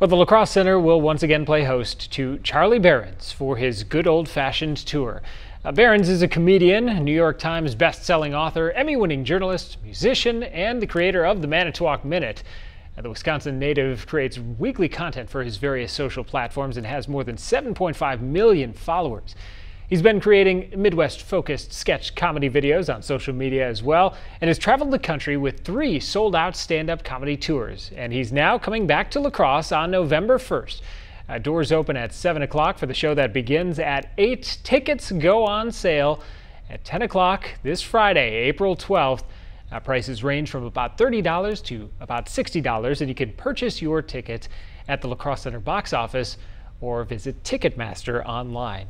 Well, the La Crosse Center will once again play host to Charlie Berens for his good old fashioned tour. Uh, Berens is a comedian, New York Times best-selling author, Emmy-winning journalist, musician, and the creator of the Manitowoc Minute. Uh, the Wisconsin native creates weekly content for his various social platforms and has more than 7.5 million followers. He's been creating Midwest focused sketch comedy videos on social media as well, and has traveled the country with three sold out stand up comedy tours. And he's now coming back to La Crosse on November 1st. Uh, doors open at 7 o'clock for the show that begins at 8. Tickets go on sale at 10 o'clock this Friday, April 12th. Uh, prices range from about $30 to about $60, and you can purchase your ticket at the La Crosse Center box office or visit Ticketmaster online.